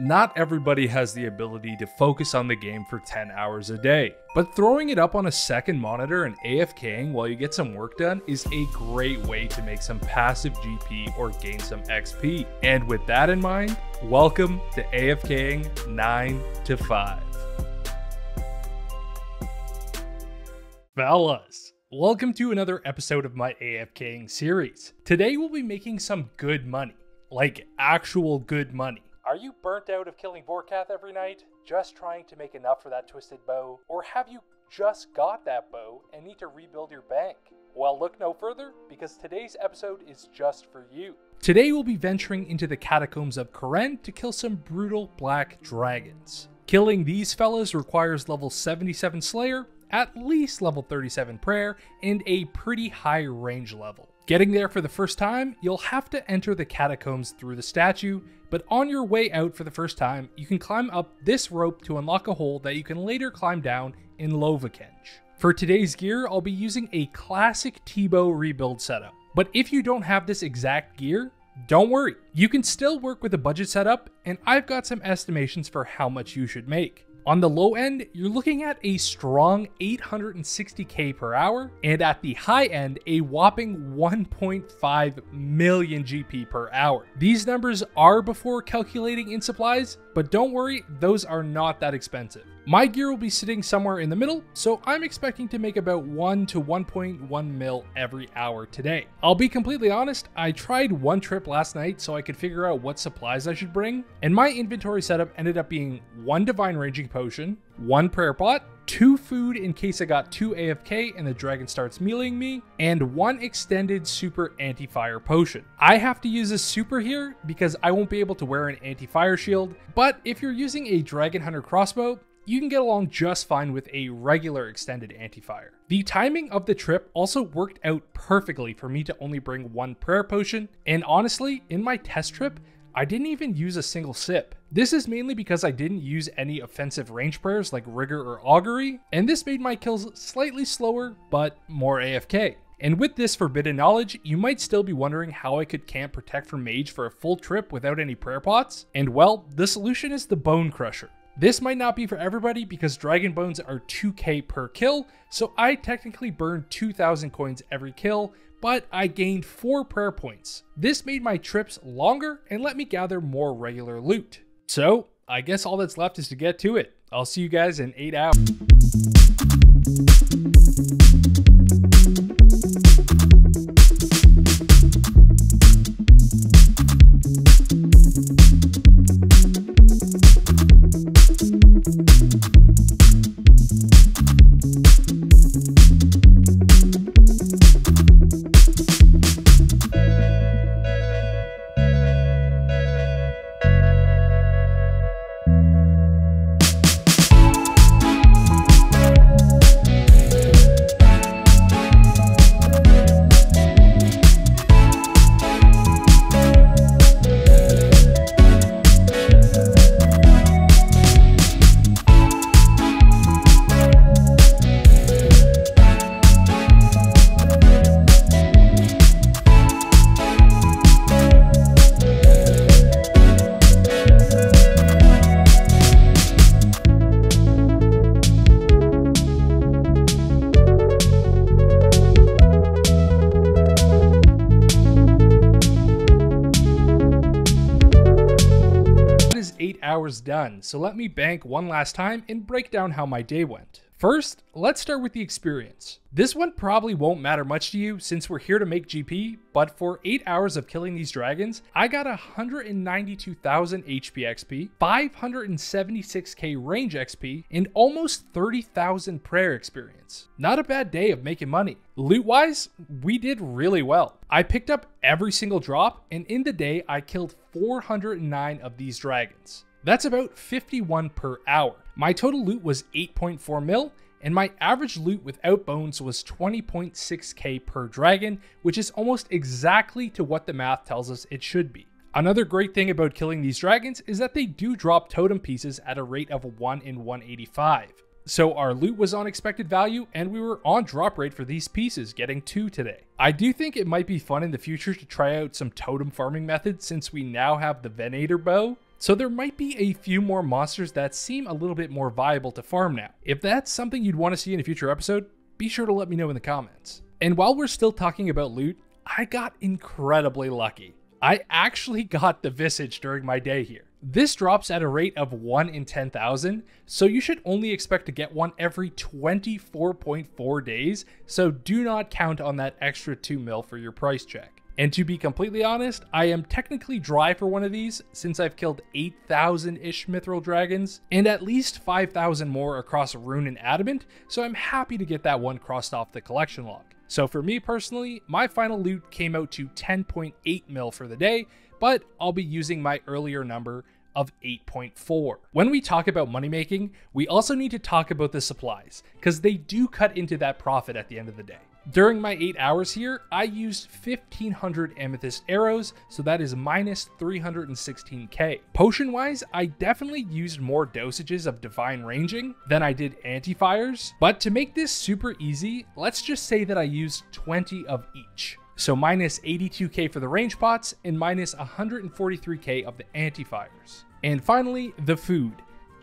Not everybody has the ability to focus on the game for 10 hours a day, but throwing it up on a second monitor and AFKing while you get some work done is a great way to make some passive GP or gain some XP. And with that in mind, welcome to AFKing 9 to 5. Fellas, welcome to another episode of my AFKing series. Today we'll be making some good money, like actual good money. Are you burnt out of killing Vorkath every night, just trying to make enough for that twisted bow? Or have you just got that bow and need to rebuild your bank? Well, look no further because today's episode is just for you. Today we'll be venturing into the catacombs of Kourend to kill some brutal black dragons. Killing these fellas requires level 77 Slayer at least level 37 prayer, and a pretty high range level. Getting there for the first time, you'll have to enter the catacombs through the statue, but on your way out for the first time, you can climb up this rope to unlock a hole that you can later climb down in Lovakengj. For today's gear, I'll be using a classic T-bow rebuild setup. But if you don't have this exact gear, don't worry, you can still work with a budget setup, and I've got some estimations for how much you should make. On the low end, you're looking at a strong 860k per hour, and at the high end, a whopping 1.5 million GP per hour. These numbers are before calculating in supplies, but don't worry, those are not that expensive. My gear will be sitting somewhere in the middle, so I'm expecting to make about 1 to 1.1 mil every hour today. I'll be completely honest, I tried one trip last night so I could figure out what supplies I should bring, and my inventory setup ended up being one divine ranging potion, one prayer pot, two food in case I got too AFK and the dragon starts meleeing me, and one extended super anti-fire potion. I have to use a super here because I won't be able to wear an anti-fire shield, but if you're using a dragon hunter crossbow, you can get along just fine with a regular extended anti-fire. The timing of the trip also worked out perfectly for me to only bring one prayer potion, and honestly, in my test trip, I didn't even use a single sip. This is mainly because I didn't use any offensive range prayers like Rigor or Augury, and this made my kills slightly slower, but more AFK. And with this forbidden knowledge, you might still be wondering how I could camp Protect from Mage for a full trip without any prayer pots. And well, the solution is the Bone Crusher. This might not be for everybody because Dragon Bones are 2k per kill, so I technically burned 2000 coins every kill, but I gained 4 prayer points. This made my trips longer and let me gather more regular loot. So, I guess all that's left is to get to it. I'll see you guys in 8 hours. Hours done, so let me bank one last time and break down how my day went. First, let's start with the experience. This one probably won't matter much to you since we're here to make GP, but for 8 hours of killing these dragons, I got 192,000 HP XP, 576k range XP, and almost 30,000 prayer experience. Not a bad day of making money. Loot wise, we did really well. I picked up every single drop, and in the day, I killed 409 of these dragons. That's about 51 per hour. My total loot was 8.4 mil, and my average loot without bones was 20.6k per dragon, which is almost exactly to what the math tells us it should be. Another great thing about killing these dragons is that they do drop totem pieces at a rate of 1 in 185. So our loot was on expected value and we were on drop rate for these pieces, getting 2 today. I do think it might be fun in the future to try out some totem farming methods since we now have the Venator bow, So there might be a few more monsters that seem a little bit more viable to farm now. If that's something you'd want to see in a future episode, be sure to let me know in the comments. And while we're still talking about loot, I got incredibly lucky. I actually got the Visage during my day here. This drops at a rate of 1 in 10,000, so you should only expect to get one every 24.4 days, so do not count on that extra 2 mil for your price check. And to be completely honest, I am technically dry for one of these since I've killed 8,000-ish Mithril Dragons and at least 5,000 more across Rune and Adamant, so I'm happy to get that one crossed off the collection log. So for me personally, my final loot came out to 10.8 mil for the day, but I'll be using my earlier number of 8.4. When we talk about money making, we also need to talk about the supplies, because they do cut into that profit at the end of the day. During my 8 hours here, I used 1500 amethyst arrows, so that is minus 316k. Potion wise, I definitely used more dosages of divine ranging than I did anti-fires, but to make this super easy, let's just say that I used 20 of each. So minus 82k for the range pots and minus 143k of the anti-fires. And finally, the food.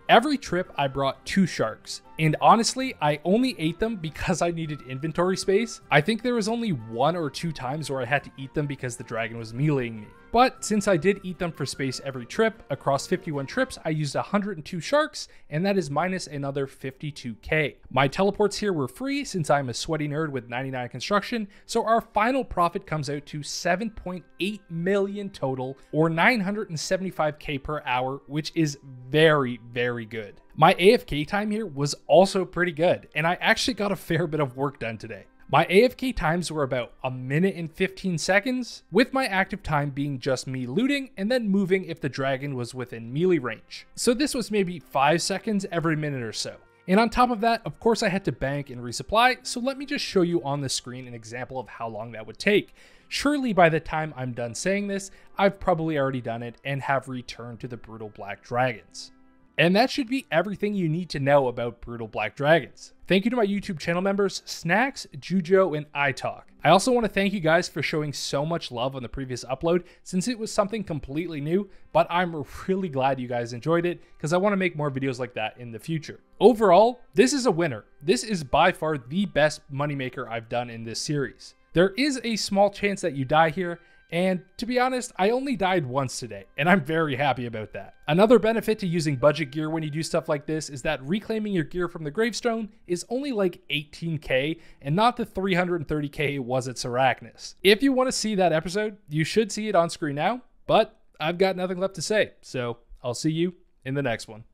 Every trip I brought two sharks, and honestly, I only ate them because I needed inventory space. I think there was only one or two times where I had to eat them because the dragon was meleeing me. But since I did eat them for space every trip, across 51 trips, I used 102 sharks, and that is minus another 52k. My teleports here were free since I'm a sweaty nerd with 99 construction, so our final profit comes out to 7.8 million total, or 975k per hour, which is very, very good. My AFK time here was also pretty good, and I actually got a fair bit of work done today. My AFK times were about a minute and 15 seconds, with my active time being just me looting and then moving if the dragon was within melee range. So this was maybe 5 seconds every minute or so. And on top of that, of course I had to bank and resupply, so let me just show you on the screen an example of how long that would take. Surely by the time I'm done saying this, I've probably already done it and have returned to the Brutal Black Dragons. And that should be everything you need to know about Brutal Black Dragons. Thank you to my YouTube channel members, 5nax, Jujo, and iTalk. I also want to thank you guys for showing so much love on the previous upload since it was something completely new, but I'm really glad you guys enjoyed it because I want to make more videos like that in the future. Overall, this is a winner. This is by far the best moneymaker I've done in this series. There is a small chance that you die here, and to be honest, I only died once today, and I'm very happy about that. Another benefit to using budget gear when you do stuff like this is that reclaiming your gear from the gravestone is only like 18k and not the 330k it was at Sarachnis. If you want to see that episode, you should see it on screen now, but I've got nothing left to say, so I'll see you in the next one.